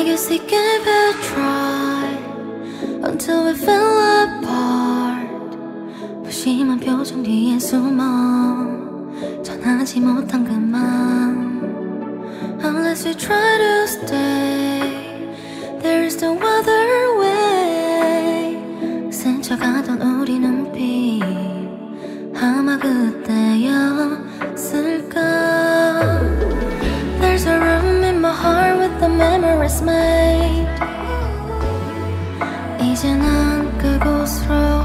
I guess we gave it a try until we fell apart. 무심한 표정 뒤에 숨어 전하지 못한 그만. Unless we try to stay, there's no other way. 스쳐가던 우리 눈빛 아마 그때였을까. was made 이제 난 그곳으로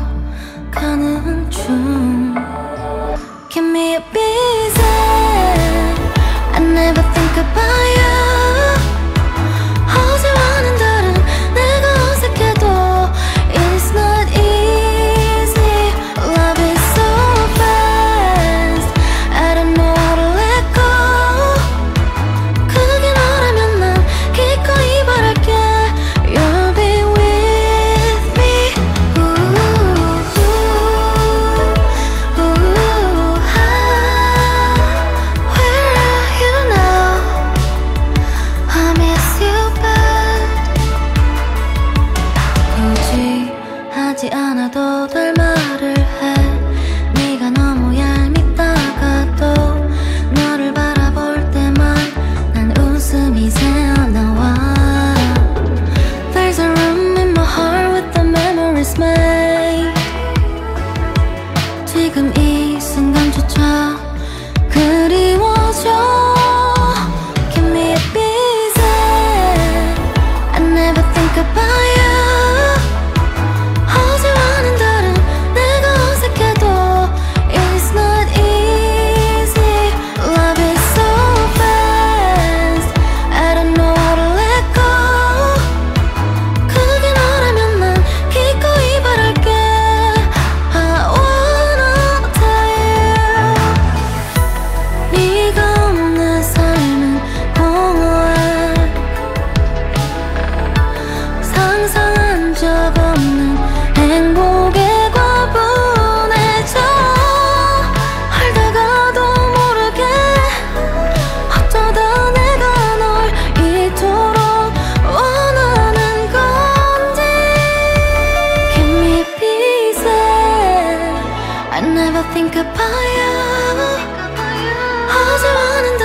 가는 중. Give me a reason. I never think about you 하지 않아도 될 말을 해 네가 너무 얄밉다가도 너를 바라볼 때만 난 웃음이 새어나와 There's a room in my heart with the memories made 지금 이 순간조차 그리워져 Give me a reason I never think about never think about you. All I want